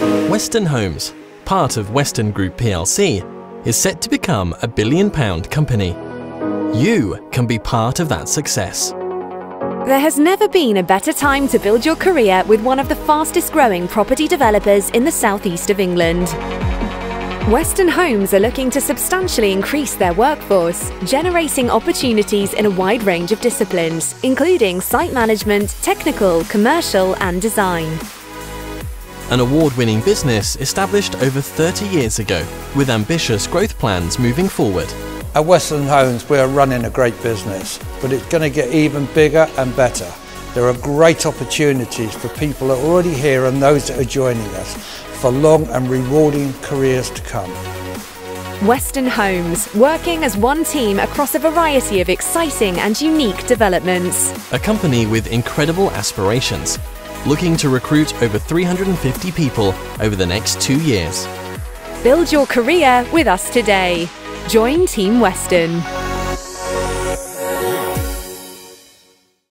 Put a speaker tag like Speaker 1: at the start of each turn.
Speaker 1: Weston Homes, part of Weston Group plc, is set to become a billion pound company. You can be part of that success.
Speaker 2: There has never been a better time to build your career with one of the fastest growing property developers in the southeast of England. Weston Homes are looking to substantially increase their workforce, generating opportunities in a wide range of disciplines, including site management, technical, commercial, and design.
Speaker 1: An award winning business established over 30 years ago, with ambitious growth plans moving forward.
Speaker 3: At Weston Homes, we are running a great business, but it's going to get even bigger and better. There are great opportunities for people that are already here and those that are joining us for long and rewarding careers to come.
Speaker 2: Weston Homes, working as one team across a variety of exciting and unique developments.
Speaker 1: A company with incredible aspirations, looking to recruit over 350 people over the next two years.
Speaker 2: Build your career with us today. Join Team Weston.